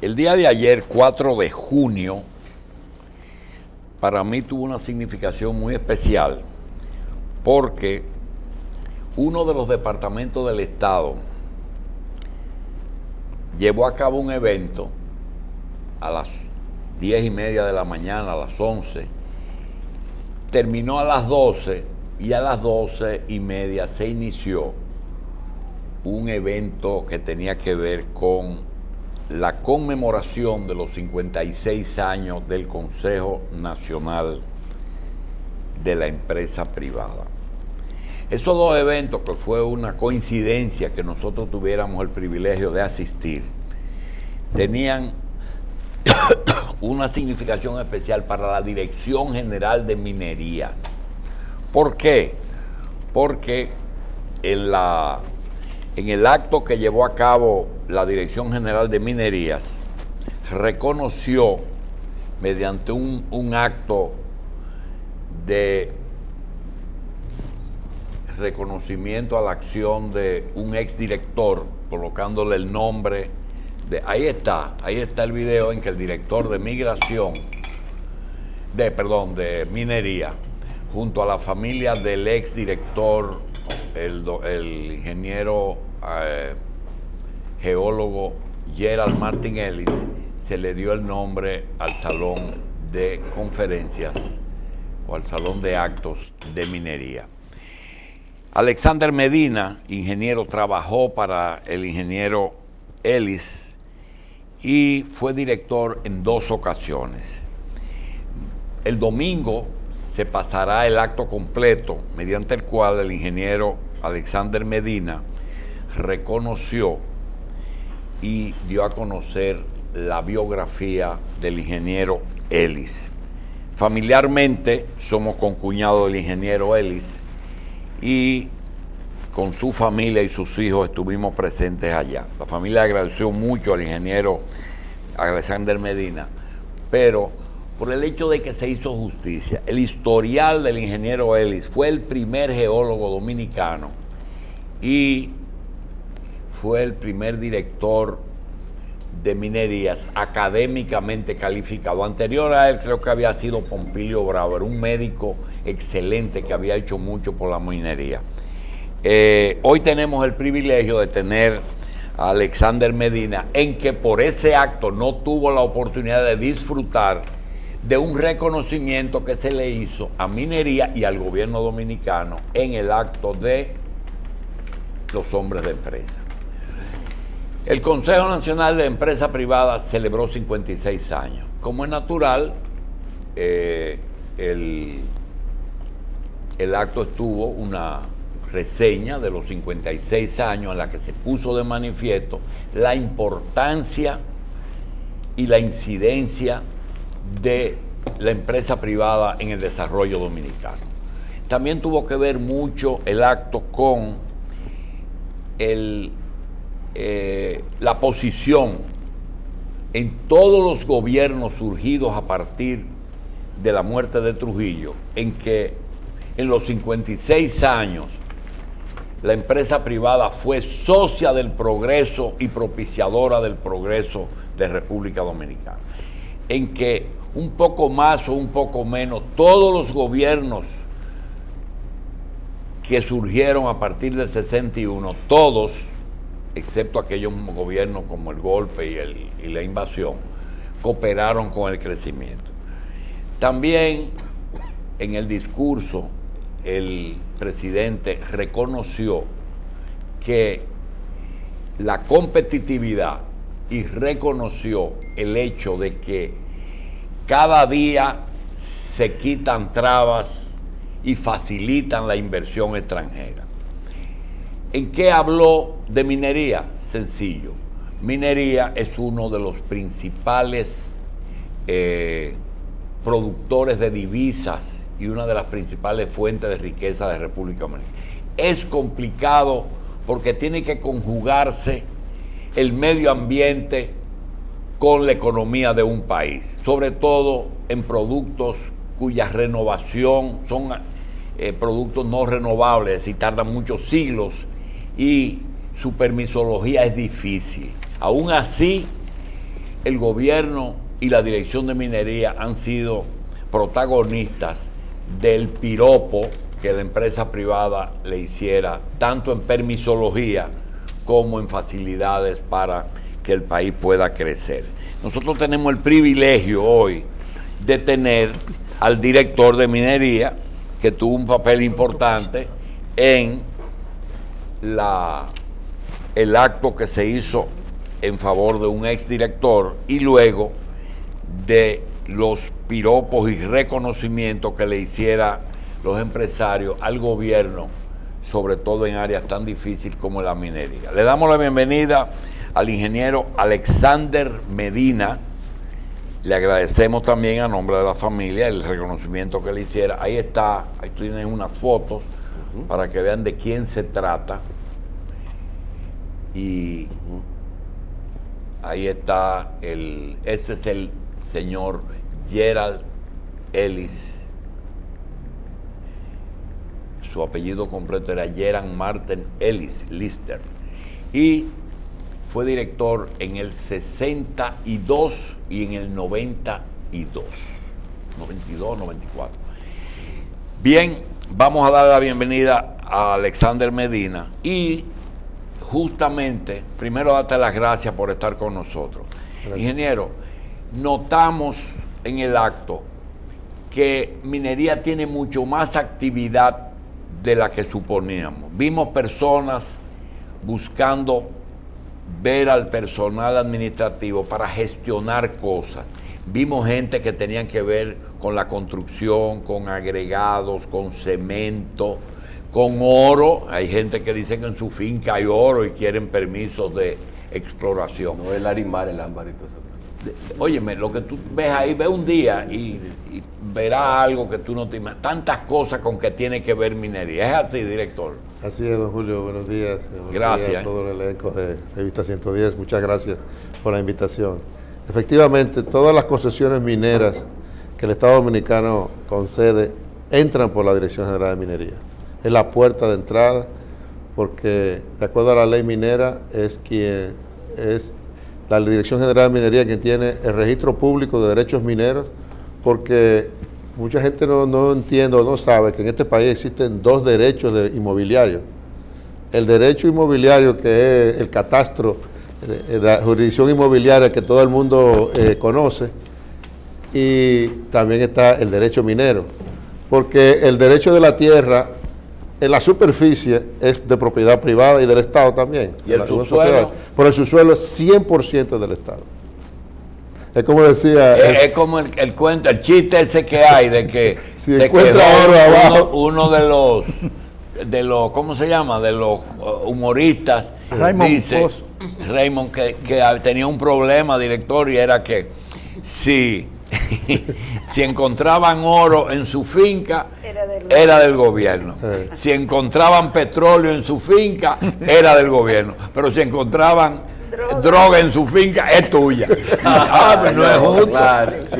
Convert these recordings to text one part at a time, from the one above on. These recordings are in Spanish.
El día de ayer, 4 de junio, para mí tuvo una significación muy especial porque uno de los departamentos del Estado llevó a cabo un evento a las 10 y media de la mañana, a las 11, terminó a las 12 y a las 12 y media se inició un evento que tenía que ver con la conmemoración de los 56 años del Consejo Nacional de la Empresa Privada. Esos dos eventos, que fue una coincidencia que nosotros tuviéramos el privilegio de asistir, tenían una significación especial para la Dirección General de Minerías. ¿Por qué? Porque en la en el acto que llevó a cabo la Dirección General de Minerías, reconoció mediante un, acto de reconocimiento a la acción de un exdirector, colocándole el nombre de... Ahí está, ahí está el video en que el director de migración, de, perdón, de minería, junto a la familia del exdirector, el, ingeniero eh, geólogo Gerald Martin Ellis, se le dio el nombre al salón de conferencias o al salón de actos de minería. Alexander Medina, ingeniero, trabajó para el ingeniero Ellis y fue director en dos ocasiones. El domingo se pasará el acto completo mediante el cual el ingeniero Alexander Medina reconoció y dio a conocer la biografía del ingeniero Ellis. Familiarmente somos concuñados del ingeniero Ellis y con su familia y sus hijos estuvimos presentes allá. La familia agradeció mucho al ingeniero Alexander Medina, pero por el hecho de que se hizo justicia, el historial del ingeniero Ellis fue el primer geólogo dominicano y fue el primer director de minerías académicamente calificado. Anterior a él creo que había sido Pompilio Bravo, era un médico excelente que había hecho mucho por la minería. Eh, hoy tenemos el privilegio de tener a Alexander Medina, en que por ese acto no tuvo la oportunidad de disfrutar de un reconocimiento que se le hizo a minería y al gobierno dominicano en el acto de los hombres de empresa. El Consejo Nacional de Empresa Privada celebró 56 años. Como es natural, eh, el, el acto estuvo una reseña de los 56 años en la que se puso de manifiesto la importancia y la incidencia de la empresa privada en el desarrollo dominicano. También tuvo que ver mucho el acto con el eh, la posición en todos los gobiernos surgidos a partir de la muerte de Trujillo, en que en los 56 años la empresa privada fue socia del progreso y propiciadora del progreso de República Dominicana, en que un poco más o un poco menos todos los gobiernos que surgieron a partir del 61, todos excepto aquellos gobiernos como el golpe y, la invasión, cooperaron con el crecimiento. También en el discurso el presidente reconoció que la competitividad y reconoció el hecho de que cada día se quitan trabas y facilitan la inversión extranjera. ¿En qué habló de minería? Sencillo. Minería es uno de los principales eh, productores de divisas y una de las principales fuentes de riqueza de República Dominicana. Es complicado porque tiene que conjugarse el medio ambiente con la economía de un país, sobre todo en productos cuya renovación son eh, productos no renovables, es decir, tardan muchos siglos y su permisología es difícil. Aún así, el gobierno y la dirección de minería han sido protagonistas del piropo que la empresa privada le hiciera, tanto en permisología como en facilidades para que el país pueda crecer. Nosotros tenemos el privilegio hoy de tener al director de minería, que tuvo un papel importante en la, el acto que se hizo en favor de un exdirector y luego de los piropos y reconocimientos que le hiciera los empresarios al gobierno, sobre todo en áreas tan difíciles como la minería. Le damos la bienvenida al ingeniero Alexander Medina. Le agradecemos también a nombre de la familia el reconocimiento que le hiciera. Ahí está, ahí tienen unas fotos para que vean de quién se trata. Y ahí está el, ese es el señor Gerald Ellis. Su apellido completo era Gerald Martin Ellis Lister. Y fue director en el 62 y en el 92. 92, 94. Bien, vamos a dar la bienvenida a Alexander Medina y justamente, primero darte las gracias por estar con nosotros. Ingeniero, notamos en el acto que minería tiene mucho más actividad de la que suponíamos. Vimos personas buscando ver al personal administrativo para gestionar cosas. Vimos gente que tenían que ver con la construcción, con agregados, con cemento, con oro. Hay gente que dice que en su finca hay oro y quieren permisos de exploración. No el arimar, el ámbar y todo eso. Óyeme, lo que tú ves ahí, ve un día y, verás algo que tú no te imaginas. Tantas cosas con que tiene que ver minería. Es así, director. Así es, don Julio. Buenos días. gracias. a todo el elenco de Revista 110. Muchas gracias por la invitación. Efectivamente, todas las concesiones mineras que el Estado Dominicano concede entran por la Dirección General de Minería. Es la puerta de entrada porque, de acuerdo a la ley minera, es quien es la Dirección General de Minería quien tiene el registro público de derechos mineros, porque mucha gente no, no entiende o no sabe que en este país existen dos derechos de inmobiliarios. El derecho inmobiliario, que es el catastro, eh, la jurisdicción inmobiliaria que todo el mundo eh, conoce, y también está el derecho minero, porque el derecho de la tierra en la superficie es de propiedad privada y del Estado también. ¿Y el subsuelo? Por el subsuelo es 100% del Estado. Es como decía... Es, como el, cuento, el chiste ese que hay de que si se encuentra oro abajo. Uno, de los, de los, ¿cómo se llama? De los uh, humoristas. Raymond dice, Raymond, que, que tenía un problema, director, y era que si si encontraban oro en su finca, era del, gobierno. Si encontraban petróleo en su finca, era del gobierno. Pero si encontraban droga, en su finca, es tuya. Ah, pues no, es justo.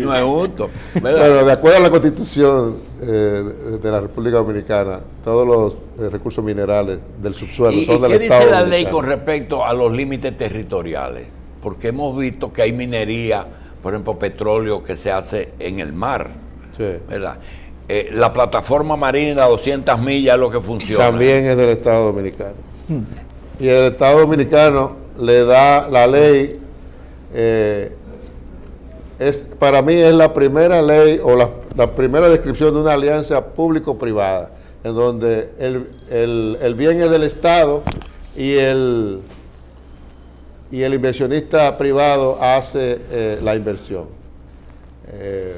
No es justo. Bueno, de acuerdo a la constitución eh, de la República Dominicana, todos los eh, recursos minerales del subsuelo son del ¿qué Estado. ¿Qué dice la ley con respecto a los límites territoriales? Porque hemos visto que hay minería por ejemplo, petróleo que se hace en el mar. ¿verdad? Eh, la plataforma marina de 200 millas es lo que funciona. También es del Estado Dominicano. Y el Estado Dominicano le da la ley, eh, es, para mí es la primera ley o la, primera descripción de una alianza público-privada, en donde el bien es del Estado y el y el inversionista privado hace eh, la inversión. Eh,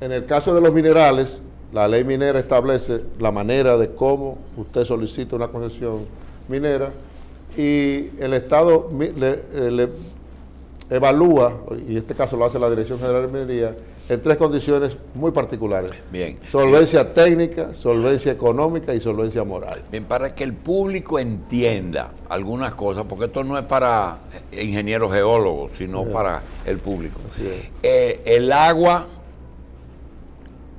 en el caso de los minerales, la ley minera establece la manera de cómo usted solicita una concesión minera y el Estado le, eh, le evalúa, y en este caso lo hace la Dirección General de Minería, en tres condiciones muy particulares. Bien. Solvencia técnica, solvencia económica y solvencia moral. Bien, para que el público entienda algunas cosas, porque esto no es para ingenieros geólogos, sino para el público. Eh, el agua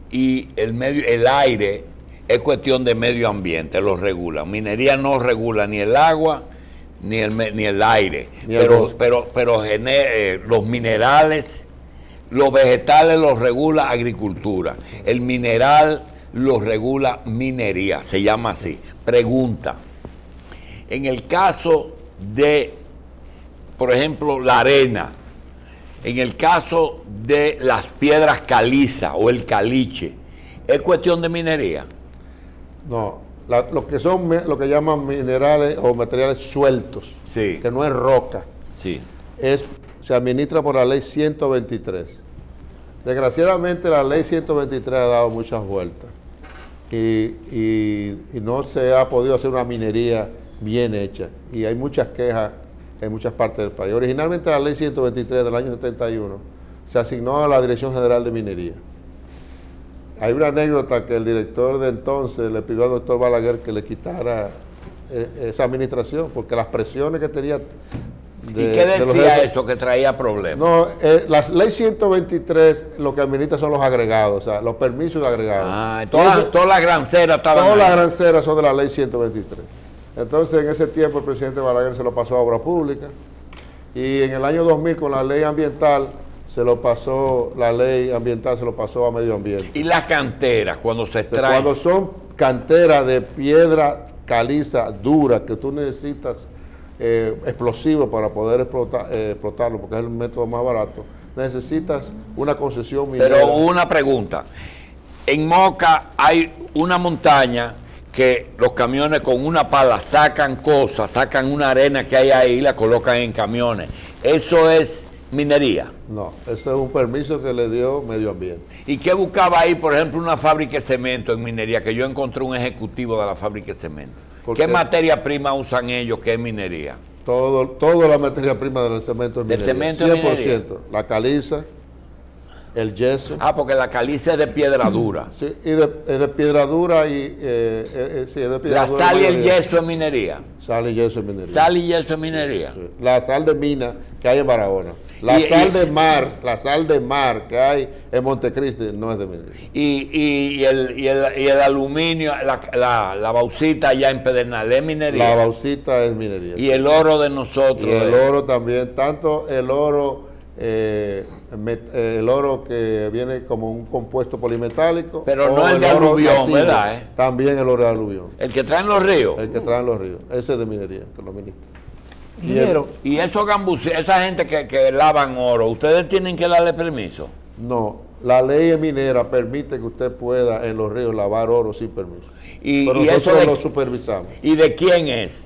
y el medio, el aire es cuestión de medio ambiente, lo regula. Minería no regula ni el agua ni el, ni el aire. Ni el pero pero, pero eh, los minerales, los vegetales los regula agricultura. El mineral los regula minería, se llama así. Pregunta. En el caso de, por ejemplo, la arena, en el caso de las piedras caliza o el caliche, ¿es cuestión de minería? No, la- lo que son lo que llaman minerales o materiales sueltos, Sí. que no es roca, Sí. es, se administra por la ley 123. Desgraciadamente la ley 123 ha dado muchas vueltas y, y- y no se ha podido hacer una minería bien hecha y hay muchas quejas en muchas partes del país. Originalmente la ley 123 del año 71 se asignó a la Dirección General de Minería. Hay una anécdota que el director de entonces le pidió al doctor Balaguer que le quitara eh, esa administración porque las presiones que tenía... de- ¿Y qué decía eso que traía problemas? no, eh, la ley 123 lo que administra son los agregados, o sea, los permisos de agregados. Ah, todas, todas las granceras estaban todas las granceras son de la ley 123. Entonces, en ese tiempo el presidente Balaguer se lo pasó a Obra Pública y en el año 2000 con la ley ambiental se lo pasó, la ley ambiental se lo pasó a medio ambiente. Y las canteras, cuando se extraen. Cuando son canteras de piedra caliza dura que tú necesitas eh, explosivo para poder explotar, eh, explotarlo, porque es el método más barato, necesitas una concesión minera. Pero una pregunta. En Moca hay una montaña que los camiones con una pala sacan cosas, sacan una arena que hay ahí y la colocan en camiones. Eso es minería. No, ese es un permiso que le dio medio ambiente. ¿Y qué buscaba ahí, por ejemplo, una fábrica de cemento en minería? Que yo encontré un ejecutivo de la fábrica de cemento. ¿Por ¿Qué, materia prima usan ellos que es minería? Todo, toda la materia prima del cemento es ¿Del minería. cemento es 100%. La caliza, el yeso, Ah, porque la caliza es de piedra dura. sí, y de, es de piedra dura y... eh, eh, eh, sí, es de piedra La dura sal y el yeso es minería. Sal y yeso es minería. Sal y yeso es minería. Sí. La sal de mina que hay en Barahona. La Y- sal de mar, la sal de mar que hay en Montecristi no es de minería. Y, y- y el, y, el, y el aluminio, la, la, la bauxita allá en Pedernal es minería. La bauxita es minería. y el oro de nosotros. Y el es- oro también, tanto el oro, eh, met- eh, el oro que viene como un compuesto polimetálico. Pero no el de aluvión, ¿verdad, eh? También el oro de aluvión, el que traen los ríos. el que traen los ríos. Ese es de minería, que lo ministra. Y el- Ingeniero, Y esos gambusi, esa gente que, que lavan oro, ¿ustedes tienen que darle permiso? No, la ley minera permite que usted pueda en los ríos lavar oro sin permiso. Y, Pero y eso nosotros de, lo supervisamos. ¿Y de quién es?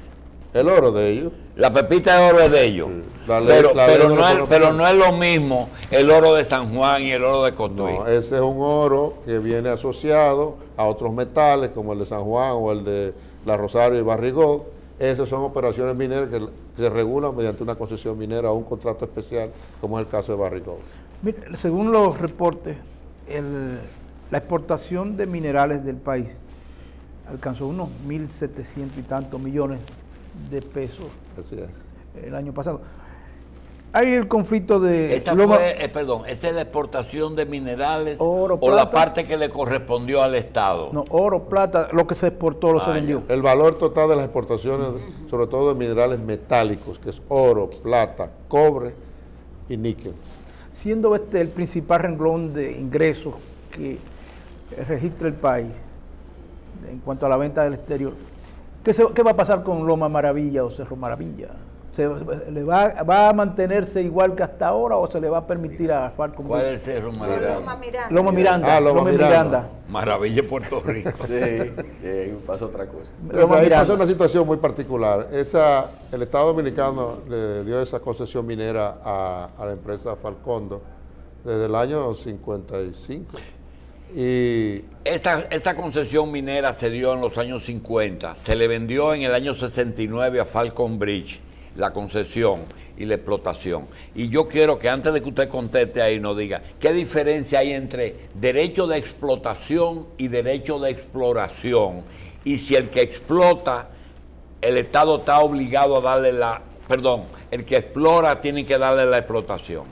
El oro de ellos. La pepita de oro es de ellos. Sí. La ley- pero, no es, pero no es lo mismo el oro de San Juan y el oro de Cotuí. No, ese es un oro que viene asociado a otros metales como el de San Juan o el de La Rosario y Barrigó. Esas son operaciones mineras que se regulan mediante una concesión minera o un contrato especial, como es el caso de Barrigó. mire, según los reportes, el- la exportación de minerales del país alcanzó unos 1.700 y tantos millones de pesos Así es. el año pasado. Hay el conflicto de Esa Loma- fue, eh, perdón, esa es la exportación de minerales Oro, o la parte que le correspondió al Estado. no, oro, plata, lo que se exportó, lo Ah, se vendió. El valor total de las exportaciones, sobre todo de minerales metálicos, que es oro, plata, cobre y níquel. Siendo este el principal renglón de ingresos que registra el país en cuanto a la venta del exterior, ¿qué, se- qué va a pasar con Loma Maravilla o Cerro Maravilla? ¿Se, le va, ¿Va a mantenerse igual que hasta ahora o se le va a permitir a Falcon ¿Cuál es el Cerro Maravilla? Loma Miranda. Loma Miranda. Ah, Loma Miranda. Maravilla de Puerto Rico. Sí, eh, pasa otra cosa. Loma Ahí Miranda. pasa una situación muy particular. Esa, el Estado Dominicano le dio esa concesión minera a, a la empresa Falcondo desde el año 55. Y Esa, esa concesión minera se dio en los años 50, se le vendió en el año 69 a Falcon Bridge la concesión y la explotación. Y yo quiero que antes de que usted conteste ahí nos diga qué diferencia hay entre derecho de explotación y derecho de exploración. Y si el que explota, el Estado está obligado a darle la, perdón, el que explora tiene que darle la explotación.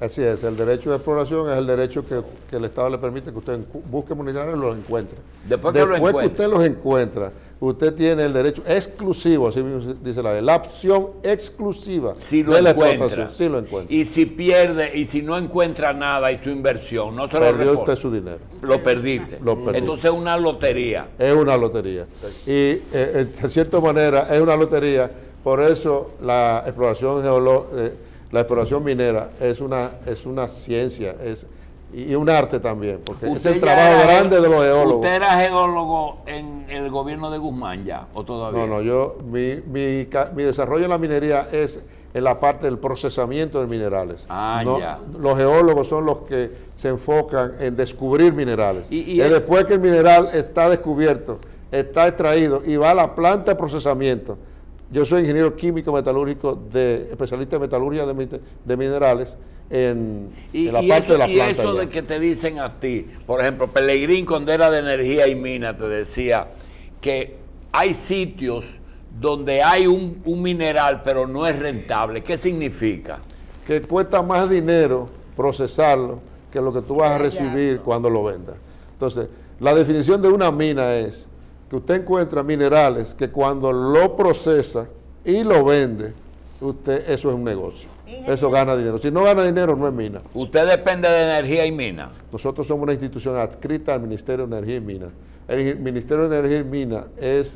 Así es, el derecho de exploración es el derecho que, que el Estado le permite que usted busque minerales y los encuentre. Después que lo encuentre. usted los encuentra, usted tiene el derecho exclusivo, así mismo dice la ley, la opción exclusiva Si lo de la explotación. Sí lo encuentra. Y si pierde, y si no encuentra nada y su inversión, no se lo Perdió usted su dinero. Lo perdiste. Lo perdí. Entonces es una lotería. Es una lotería. Y eh, en cierta manera es una lotería, por eso la exploración geolo- eh, la exploración minera es una, es una ciencia es, y un arte también, porque es el trabajo era grande de los geólogos. ¿Usted era geólogo en el gobierno de Guzmán ya? ¿O todavía? No, no, yo, mi, mi, desarrollo en la minería es en la parte del procesamiento de minerales. Ah, No, ya. Los geólogos son los que se enfocan en descubrir minerales. Y- y Es es- después que el mineral está descubierto, está extraído y va a la planta de procesamiento. Yo soy ingeniero químico metalúrgico, de, especialista en metalurgia de, de minerales en, Y, en la y parte eso, de la y planta. eso ya. de que te dicen a ti, por ejemplo, Pelegrín cuando era de energía y mina te decía que hay sitios donde hay un, un mineral pero no es rentable. ¿Qué significa? que cuesta más dinero procesarlo que lo que tú vas a recibir cuando lo vendas. Entonces, la definición de una mina es que usted encuentra minerales que cuando lo procesa y lo vende, usted eso es un negocio. Eso gana dinero. Si no gana dinero, no es mina. Usted depende de energía y mina. Nosotros somos una institución adscrita al Ministerio de Energía y Minas. El Ministerio de Energía y Minas es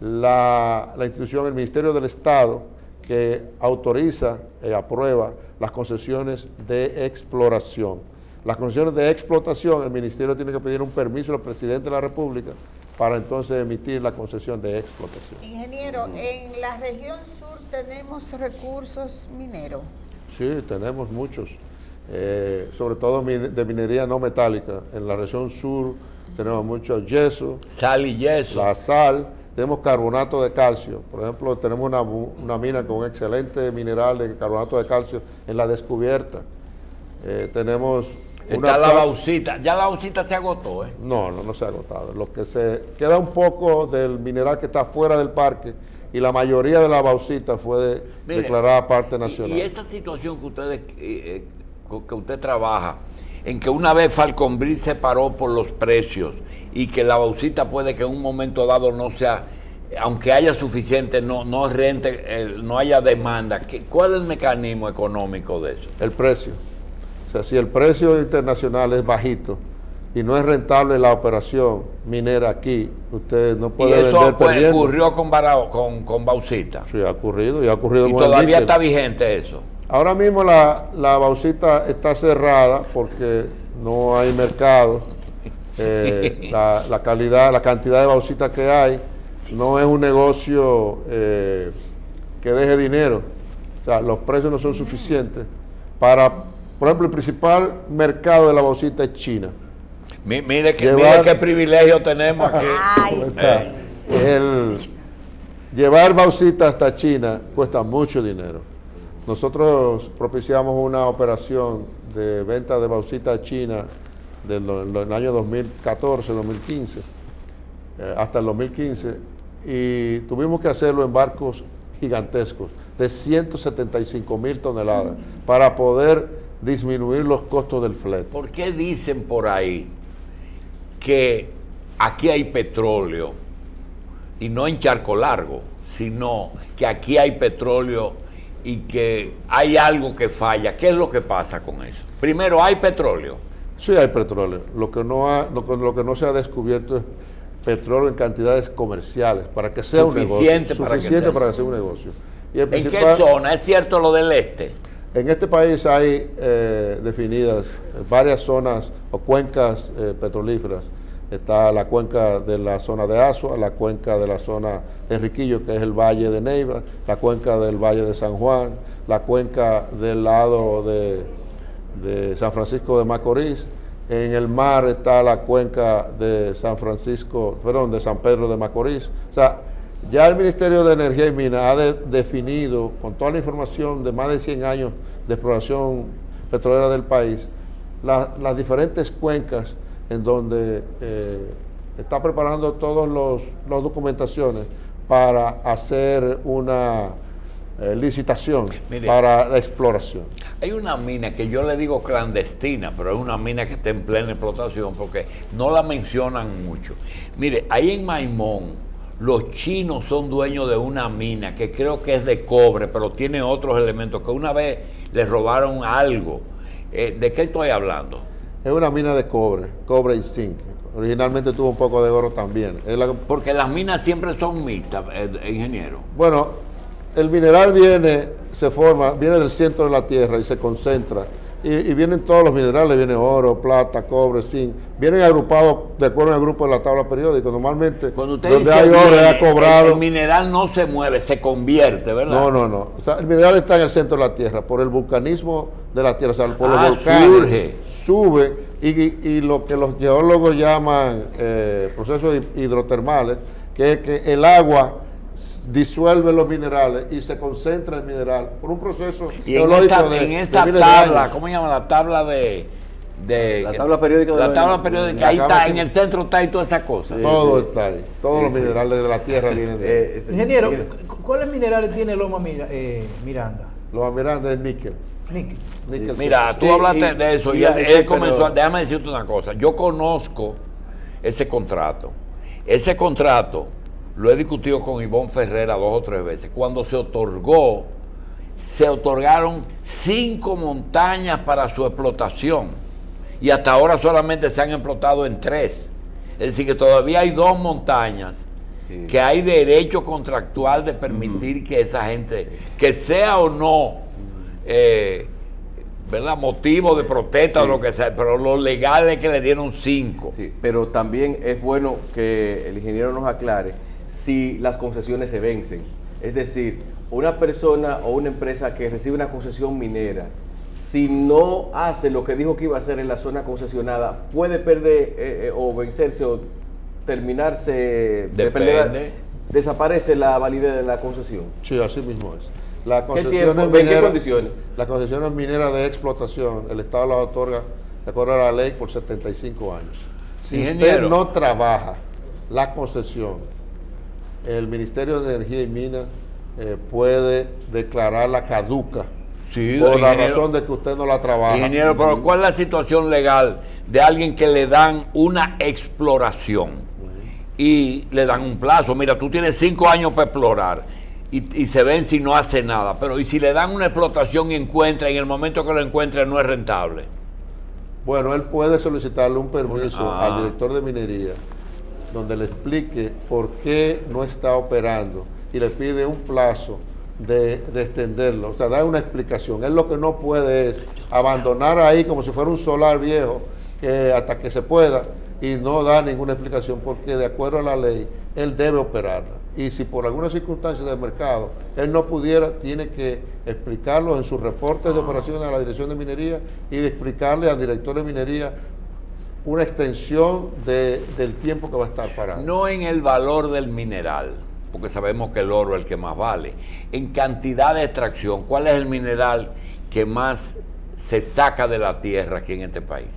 la, la institución, el Ministerio del Estado, que autoriza y aprueba las concesiones de exploración. Las concesiones de explotación, el Ministerio tiene que pedir un permiso al presidente de la República para entonces emitir la concesión de explotación. Ingeniero, en la región sur tenemos recursos mineros. Sí, tenemos muchos, eh, sobre todo de minería no metálica. En la región sur tenemos mucho yeso, Sal y yeso. la sal, tenemos carbonato de calcio. Por ejemplo, tenemos una, una mina con un excelente mineral de carbonato de calcio en la descubierta. Eh, tenemos Está la bauxita. Ya la bauxita se agotó, ¿eh? No, no, no se ha agotado. Lo que se queda un poco del mineral que está fuera del parque y la mayoría de la bauxita fue de- Mire, declarada parte nacional. Y, esa situación que ustedes eh, eh, que usted trabaja, en que una vez Falconbrid se paró por los precios y que la bauxita puede que en un momento dado no sea, aunque haya suficiente, no, no rente, eh, no haya demanda. ¿Qué- ¿Cuál es el mecanismo económico de eso? El precio. O sea, si el precio internacional es bajito y no es rentable la operación minera aquí, usted no Y puede eso vender pues, perdiendo. ocurrió con, Barao- con, con bauxita. Sí, ha ocurrido y ha ocurrido Y con todavía está vigente eso. Ahora mismo la, la bauxita está cerrada porque no hay mercado. Eh, la, la calidad, la cantidad de bauxita que hay no es un negocio eh, que deje dinero. O sea, los precios no son suficientes para, por ejemplo, el principal mercado de la bauxita es China. Mi- Mire, que, Llevar- mire qué privilegio tenemos aquí. Ay, Está. El, llevar bauxita hasta China cuesta mucho dinero. Nosotros propiciamos una operación de venta de bauxita a China del el año 2014, 2015, eh, hasta el 2015, y tuvimos que hacerlo en barcos gigantescos de 175 mil toneladas para poder disminuir los costos del flete. ¿Por qué dicen por ahí que aquí hay petróleo y no en charco largo, sino que aquí hay petróleo y que hay algo que falla? ¿Qué es lo que pasa con eso? Primero, hay petróleo. Sí hay petróleo. Lo que no ha, lo, que- lo que no se ha descubierto es petróleo en cantidades comerciales para que sea un negocio. Suficiente para que Suficiente sea. para que sea un negocio. Y el ¿En qué zona? ¿Es cierto lo del este? En este país hay eh, definidas varias zonas o cuencas eh, petrolíferas. Está la cuenca de la zona de Asua, la cuenca de la zona de Enriquillo, que es el valle de Neiva, la cuenca del valle de San Juan, la cuenca del lado de, de San Francisco de Macorís. En el mar está la cuenca de San Francisco, perdón, de San Pedro de Macorís. O sea, ya el Ministerio de Energía y Minas ha de- definido, con toda la información de más de 100 años de exploración petrolera del país, la- las diferentes cuencas en donde eh, está preparando todas las documentaciones para hacer una eh, licitación Mire. para la exploración. Hay una mina que yo le digo clandestina, pero es una mina que está en plena explotación porque no la mencionan mucho. Mire, ahí en Maimón, los chinos son dueños de una mina que creo que es de cobre, pero tiene otros elementos que una vez les robaron algo. Eh, ¿De qué estoy hablando? Es una mina de cobre, cobre y zinc. Originalmente tuvo un poco de oro también. La- Porque las minas siempre son mixtas, eh, ingeniero. bueno, el mineral viene, se forma, viene del centro de la tierra y se concentra. Y, y vienen todos los minerales, viene oro, plata, cobre, zinc. Vienen agrupados de acuerdo al grupo de la tabla periódica. Normalmente, Cuando usted donde dice hay oro, viene, ha cobrado. el, el mineral no se mueve, se convierte, ¿verdad? No, no, no. O sea, el mineral está en el centro de la Tierra por el vulcanismo de la Tierra, o sea, por los Ah, volcanes. surge. Sube y, y- y lo que los geólogos llaman eh, procesos hid- hidrotermales, que es que el agua disuelve los minerales y se concentra el mineral por un proceso Y en esa, de, en de esa de tabla, años. ¿cómo se llama? La tabla de... de- La tabla periódica de La la- tabla periódica, la ahí está, que- en el centro está ahí toda esa cosa. Todo está ahí. Todos los minerales de la Tierra vienen de ahí. Eh, este- Ingeniero, ¿cuáles minerales tiene Loma Mira- eh, Miranda? Los minerales es níquel. Níquel. níquel Mira, tú Sí, hablaste y- de eso y, y él, comenzó, pero- a- déjame decirte una cosa, yo conozco ese contrato. Ese contrato lo he discutido con Ivonne Ferrera dos o tres veces. Cuando se otorgó, se otorgaron cinco montañas para su explotación y hasta ahora solamente se han explotado en tres. Es decir, que todavía hay dos montañas Sí. que hay derecho contractual de permitir que esa gente, que sea o no, eh, ¿verdad? Motivo de protesta o lo que sea, pero lo legal es que le dieron cinco. Sí, pero también es bueno que el ingeniero nos aclare si las concesiones se vencen. Es decir, una persona o una empresa que recibe una concesión minera, si no hace lo que dijo que iba a hacer en la zona concesionada, puede perder eh, eh, o vencerse o terminarse de Depende. perder, desaparece la validez de la concesión. Sí, así mismo es. La ¿Qué tiempo? concesiones ¿En qué mineras- condiciones? Las concesiones mineras de explotación, el Estado las otorga de acuerdo a la ley por 75 años. Si Ingeniero. usted no trabaja la concesión, el Ministerio de Energía y Minas eh, puede declararla caduca Sí, por la razón de que usted no la trabaja. Ingeniero, pero ¿cuál es la situación legal de alguien que le dan una exploración y le dan un plazo? Mira, tú tienes cinco años para explorar y, y se ven si no hace nada, pero ¿y si le dan una explotación y encuentra, y en el momento que lo encuentra no es rentable? Bueno, él puede solicitarle un permiso Ah. al director de minería donde le explique por qué no está operando y le pide un plazo de, de extenderlo. O sea, da una explicación. Él lo que no puede es abandonar ahí como si fuera un solar viejo que hasta que se pueda y no da ninguna explicación porque de acuerdo a la ley él debe operarla. Y si por alguna circunstancia del mercado él no pudiera, tiene que explicarlo en sus reportes de operaciones a la Dirección de Minería y explicarle al director de minería una extensión de- del tiempo que va a estar parado. No en el valor del mineral, porque sabemos que el oro es el que más vale. En cantidad de extracción, ¿cuál es el mineral que más se saca de la tierra aquí en este país?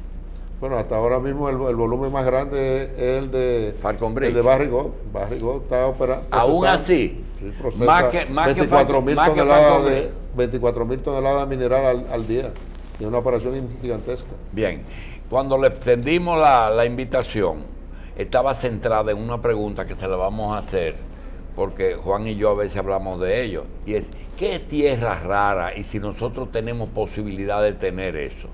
Bueno, hasta ahora mismo el, el volumen más grande es el de Falcon Bridge. el de Barrigot. Barrigot está operando. Aún así, más más que- más que 24 mil toneladas de Bridge. 24 mil toneladas de mineral al, al día. Y es una operación gigantesca. Bien, cuando le extendimos la, invitación, estaba centrada en una pregunta que se la vamos a hacer, porque Juan y yo a veces hablamos de ello, y es, ¿qué es tierra rara y si nosotros tenemos posibilidad de tener eso?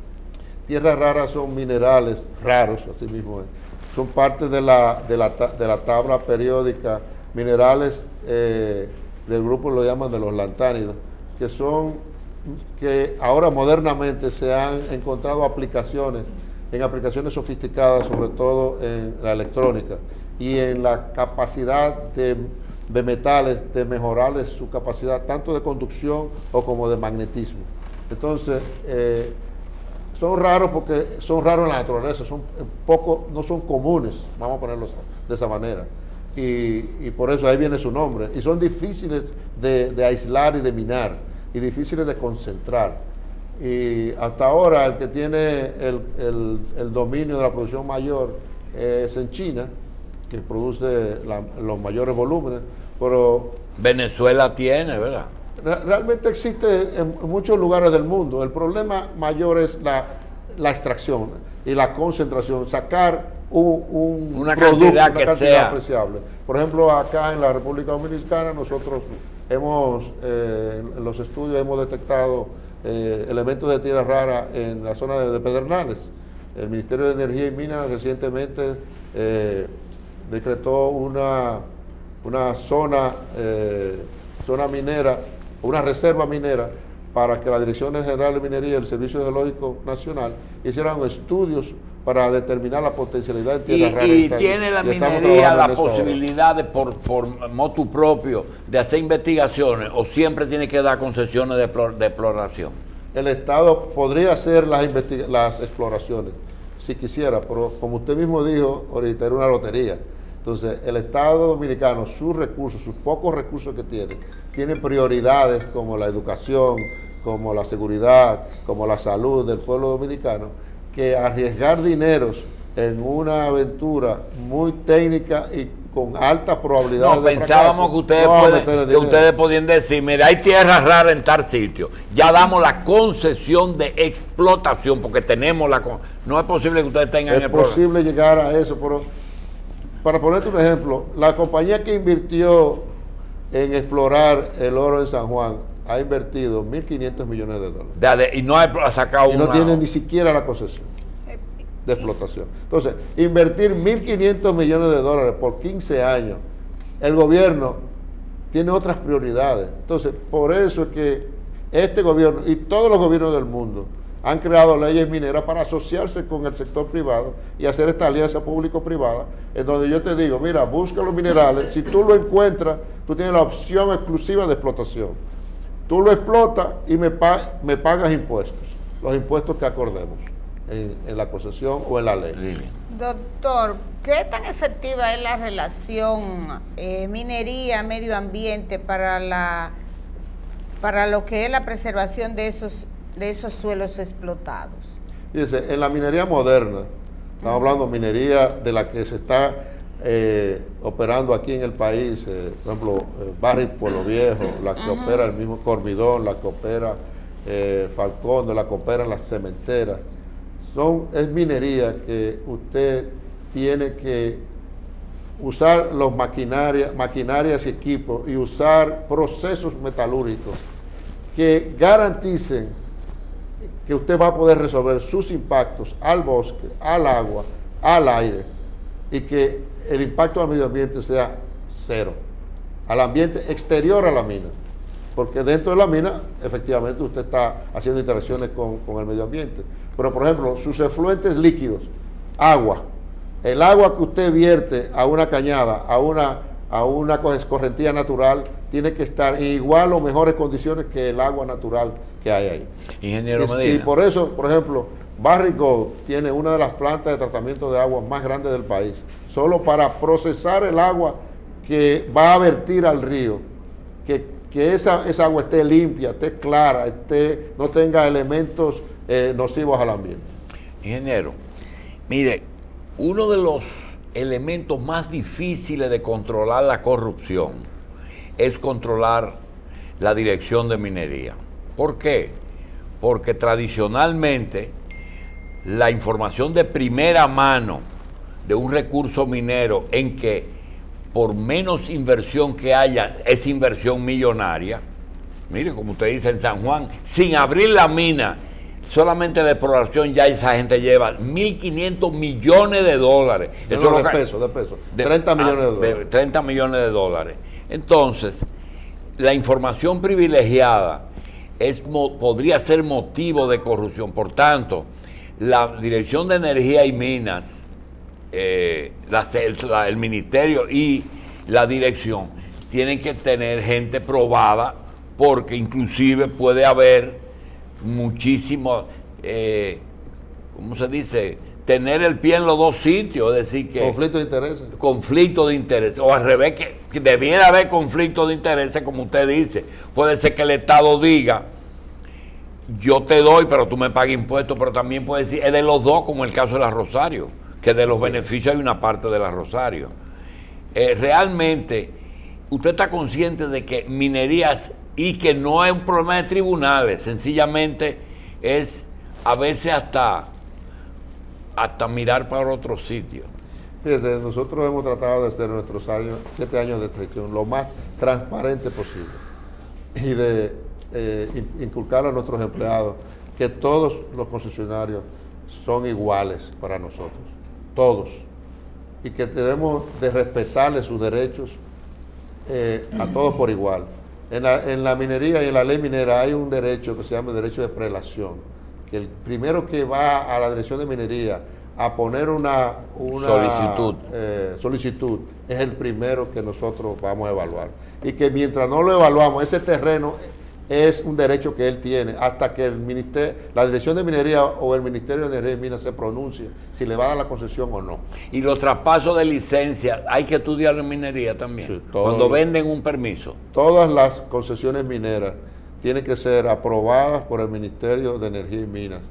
Tierras raras son minerales raros, así mismo es. Son parte de la, de la tabla periódica, minerales eh, del grupo lo llaman de los lantánidos, que son, que ahora modernamente se han encontrado aplicaciones, en aplicaciones sofisticadas, sobre todo en la electrónica, y en la capacidad de, de metales, de mejorarles su capacidad tanto de conducción o como de magnetismo. Entonces, eh, son raros porque son raros en la naturaleza, son poco, no son comunes, vamos a ponerlo de esa manera. Y, por eso ahí viene su nombre. Y son difíciles de aislar y de minar, y difíciles de concentrar. Y hasta ahora el que tiene el, el- el dominio de la producción mayor es en China, que produce la- los mayores volúmenes, pero Venezuela tiene, ¿verdad? Re- Realmente existe en muchos lugares del mundo. El problema mayor es la, la extracción y la concentración, sacar un, un Una cantidad que sea. apreciable. Por ejemplo, acá en la República Dominicana nosotros hemos, eh, en los estudios hemos detectado eh, elementos de tierra rara en la zona de, de Pedernales. El Ministerio de Energía y Minas recientemente eh, decretó una, una zona, eh, zona minera, una reserva minera para que la Dirección General de Minería y el Servicio Geológico Nacional hicieran estudios para determinar la potencialidad de Y, tierra rara. y tiene la minería la posibilidad de, por, por motu propio, de hacer investigaciones o siempre tiene que dar concesiones de, explor- de exploración. El Estado podría hacer las, las exploraciones, si quisiera, pero como usted mismo dijo, ahorita era una lotería. Entonces, el Estado dominicano, sus recursos, sus pocos recursos que tiene, tiene prioridades como la educación, como la seguridad, como la salud del pueblo dominicano, que arriesgar dineros en una aventura muy técnica y con alta probabilidad No, de pensábamos fracaso, que ustedes, no pueden- que ustedes podían decir, mira, hay tierras raras en tal sitio. Ya damos la concesión de explotación porque tenemos la... con- No es posible que ustedes tengan Es el programa. posible llegar a eso, pero para ponerte un ejemplo, la compañía que invirtió en explorar el oro en San Juan ha invertido 1.500 millones de dólares Dale, y no ha sacado y no una- tiene ni siquiera la concesión de explotación. Entonces, invertir 1.500 millones de dólares por 15 años, el gobierno tiene otras prioridades. Entonces, por eso es que este gobierno y todos los gobiernos del mundo han creado leyes mineras para asociarse con el sector privado y hacer esta alianza público-privada, en donde yo te digo, mira, busca los minerales, si tú lo encuentras, tú tienes la opción exclusiva de explotación. Tú lo explotas y me, pa- me pagas impuestos, los impuestos que acordemos en, en la concesión o en la ley. Doctor, ¿qué tan efectiva es la relación eh, minería-medio ambiente para la para lo que es la preservación de esos de esos suelos explotados? Fíjense, en la minería moderna, estamos hablando de minería de la que se está eh, operando aquí en el país, eh, por ejemplo, eh, Barry Pueblo Viejo, la que opera el mismo Cormidón, la que opera eh, Falcón, la que opera las cementeras. Son, es minería que usted tiene que usar los maquinarias, maquinarias y equipos y usar procesos metalúrgicos que garanticen que usted va a poder resolver sus impactos al bosque, al agua, al aire y que el impacto al medio ambiente sea cero, al ambiente exterior a la mina. Porque dentro de la mina, efectivamente, usted está haciendo interacciones con, con el medio ambiente. Pero, por ejemplo, sus efluentes líquidos, agua, el agua que usted vierte a una cañada, a una, a una correntía natural, tiene que estar en igual o mejores condiciones que el agua natural que hay ahí. Ingeniero Y- Medina. Y por eso, por ejemplo, Barrick Gold tiene una de las plantas de tratamiento de agua más grandes del país, solo para procesar el agua que va a vertir al río, que, que esa, esa agua esté limpia, esté clara, esté, no tenga elementos eh, nocivos al ambiente. Ingeniero, mire, uno de los elementos más difíciles de controlar la corrupción es controlar la dirección de minería. ¿Por qué? Porque tradicionalmente la información de primera mano de un recurso minero en que por menos inversión que haya es inversión millonaria, mire como usted dice en San Juan, sin abrir la mina, solamente la exploración ya esa gente lleva 1.500 millones de dólares. No, Eso es lo de pesos, de pesos. de- 30 millones de ah, dólares. 30 millones de dólares. Entonces, la información privilegiada es, podría ser motivo de corrupción. Por tanto, la Dirección de Energía y Minas, eh, la- el, la- el Ministerio y la dirección tienen que tener gente probada porque inclusive puede haber muchísimo, eh, ¿cómo se dice? Tener el pie en los dos sitios, es decir, que Conflicto de intereses. conflicto de interés, o al revés, que, que debiera haber conflicto de intereses, como usted dice. Puede ser que el Estado diga, yo te doy, pero tú me pagas impuestos, pero también puede decir, es de los dos, como el caso de la Rosario, que de los beneficios hay una parte de la Rosario. Eh, realmente, usted está consciente de que minerías y que no es un problema de tribunales, sencillamente es a veces hasta, hasta mirar para otro sitio. Fíjate, nosotros hemos tratado de hacer nuestros años, siete años de gestión lo más transparente posible y de eh, in- inculcar a nuestros empleados que todos los concesionarios son iguales para nosotros, todos, y que debemos de respetarles sus derechos eh, a todos por igual. En la, en la minería y en la ley minera hay un derecho que se llama derecho de prelación, que el primero que va a la dirección de minería a poner una, una Solicitud. eh, solicitud es el primero que nosotros vamos a evaluar. Y que mientras no lo evaluamos, ese terreno es un derecho que él tiene hasta que el ministerio, la Dirección de Minería o el Ministerio de Energía y Minas se pronuncie si le va a dar la concesión o no. Y los traspasos de licencia, hay que estudiarlo en minería también. Sí, Cuando venden un permiso. Todas las concesiones mineras tienen que ser aprobadas por el Ministerio de Energía y Minas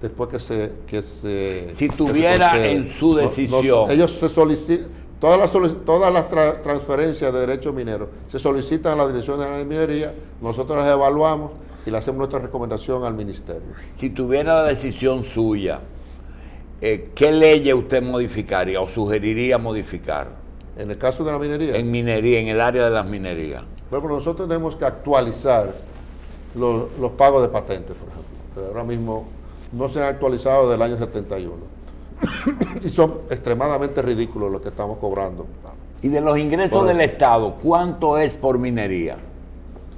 después que se que se Si que se tuviera en su No- no- decisión- ellos se solicitan todas las todas las tra- transferencias de derechos mineros se solicitan a la Dirección de Energía y Minería, nosotros las evaluamos y le hacemos nuestra recomendación al ministerio. Si tuviera la decisión suya, eh, ¿qué leyes usted modificaría o sugeriría modificar En el caso de la minería, en minería, en el área de las minerías? Bueno, pero nosotros tenemos que actualizar los, los pagos de patentes, por ejemplo. ahora mismo no se han actualizado desde el año 71. y son extremadamente ridículos los que estamos cobrando. Y de los ingresos del. Estado, ¿cuánto es por minería?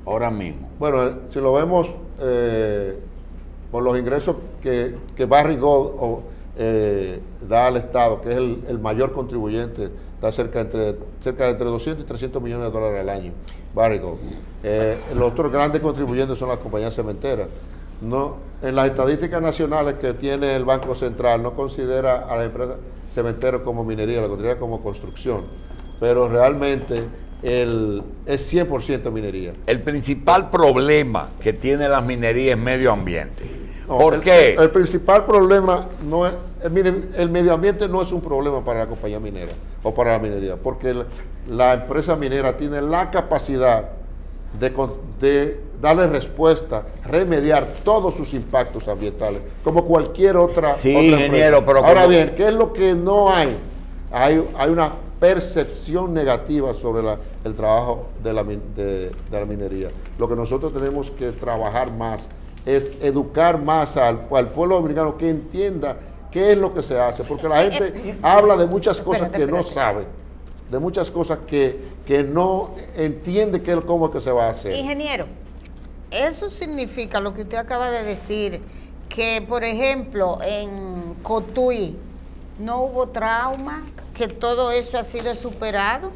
Ahora mismo. Bueno, eh, si lo vemos eh, por los ingresos que, que Barry Gold o, eh, da al Estado, que es el, el mayor contribuyente, da cerca, entre, cerca de entre 200 y 300 millones de dólares al año, Barry Gold. Eh, los otros grandes contribuyentes son las compañías cementeras. No, en las estadísticas nacionales que tiene el Banco Central, no considera a las empresas cementeras como minería, la considera como construcción. Pero realmente el, es 100% minería. El principal problema que tiene las minerías es medio ambiente. No, ¿Por el- qué? El, principal problema no es, eh, mire, el medio ambiente no es un problema para la compañía minera o para la minería, porque la, la empresa minera tiene la capacidad de darle respuesta, remediar todos sus impactos ambientales, como cualquier otra. Sí, otra empresa. ingeniero, pero Ahora como- bien, ¿qué es lo que no hay? Hay, hay una percepción negativa sobre la- el trabajo de la, min- de- de la minería. Lo que nosotros tenemos que trabajar más es educar más al, al pueblo dominicano que entienda qué es lo que se hace, porque la gente habla de muchas cosas Espérate, que no espérate. sabe, de muchas cosas que, que no entiende qué, cómo es que se va a hacer. Ingeniero, eso significa lo que usted acaba de decir, que por ejemplo en Cotuí no hubo trauma, que todo eso ha sido superado.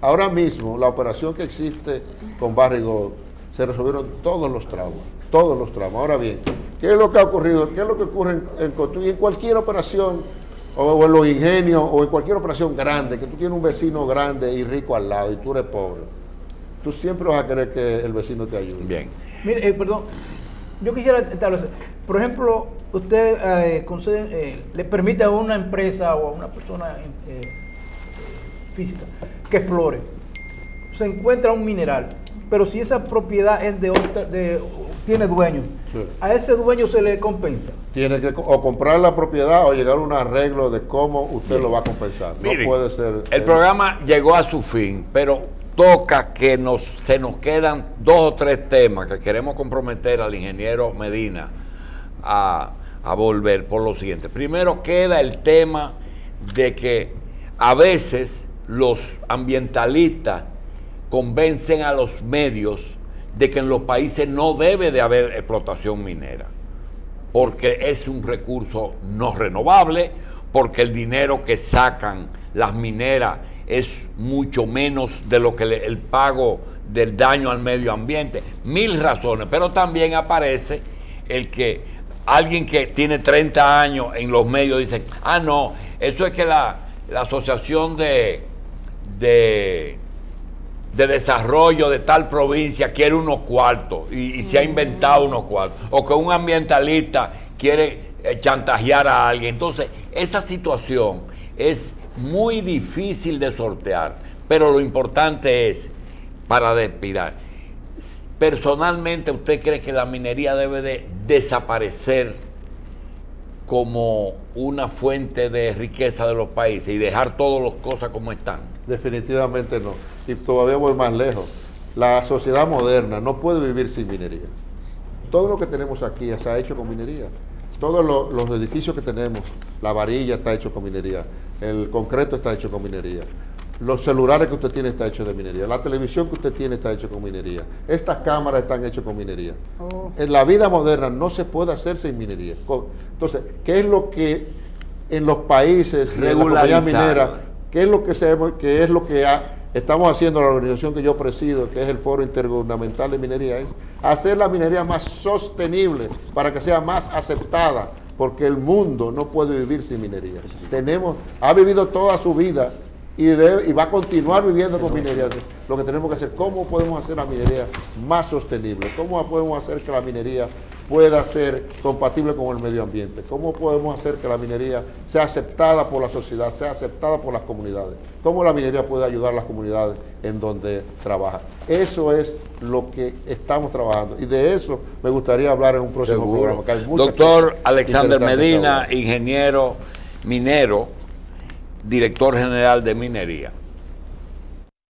Ahora mismo, la operación que existe con Barry Gold, se resolvieron todos los traumas, todos los traumas. Ahora bien, ¿qué es lo que ha ocurrido? ¿Qué es lo que ocurre en, en Cotuí? En cualquier operación, o, o en los ingenios, o en cualquier operación grande, que tú tienes un vecino grande y rico al lado y tú eres pobre, tú siempre vas a querer que el vecino te ayude. Bien. Mire, eh, perdón, yo quisiera establecer, por ejemplo, usted eh, concede, eh, le permite a una empresa o a una persona eh, física que explore, se encuentra un mineral, pero si esa propiedad es de, otra- de tiene dueño, Sí. a ese dueño se le compensa. Tiene que o comprar la propiedad o llegar a un arreglo de cómo usted lo va a compensar. Miren, no puede ser. El eh, programa llegó a su fin, pero toca que nos, se nos quedan dos o tres temas que queremos comprometer al ingeniero Medina a, a volver por lo siguiente. Primero queda el tema de que a veces los ambientalistas convencen a los medios de que en los países no debe de haber explotación minera porque es un recurso no renovable, porque el dinero que sacan las mineras es mucho menos de lo que el pago del daño al medio ambiente. Mil razones, pero también aparece el que alguien que tiene 30 años en los medios dice, ah, no, eso es que la, la asociación de, de de desarrollo de tal provincia quiere unos cuartos y, y se ha inventado unos cuartos, o que un ambientalista quiere eh, chantajear a alguien. Entonces, esa situación es muy difícil de sortear, pero lo importante es, para despirar, Personalmente, ¿usted cree que la minería debe de desaparecer como una fuente de riqueza de los países y dejar todas las cosas como están? Definitivamente no. Y todavía voy más lejos. La sociedad moderna no puede vivir sin minería. Todo lo que tenemos aquí se ha hecho con minería. Todos lo- los edificios que tenemos, la varilla está hecho con minería, el concreto está hecho con minería, los celulares que usted tiene está hecho de minería, la televisión que usted tiene está hecho con minería, estas cámaras están hechas con minería. Oh. En la vida moderna no se puede hacer sin minería. Entonces, ¿qué es lo que en los países y en Regularizarla. mineras, qué es lo que se, qué es lo que ha- estamos haciendo la organización que yo presido, que es el Foro Intergubernamental de Minería, es hacer la minería más sostenible para que sea más aceptada, porque el mundo no puede vivir sin minería. Tenemos, ha vivido toda su vida y, va a continuar viviendo con minería. Lo que tenemos que hacer, ¿cómo podemos hacer la minería más sostenible? ¿Cómo podemos hacer que la minería pueda ser compatible con el medio ambiente? ¿Cómo podemos hacer que la minería sea aceptada por la sociedad, sea aceptada por las comunidades? ¿Cómo la minería puede ayudar a las comunidades en donde trabaja? Eso es lo que estamos trabajando y de eso me gustaría hablar en un próximo Seguro. programa. hay Doctor Alexander Medina, ingeniero minero, director general de minería.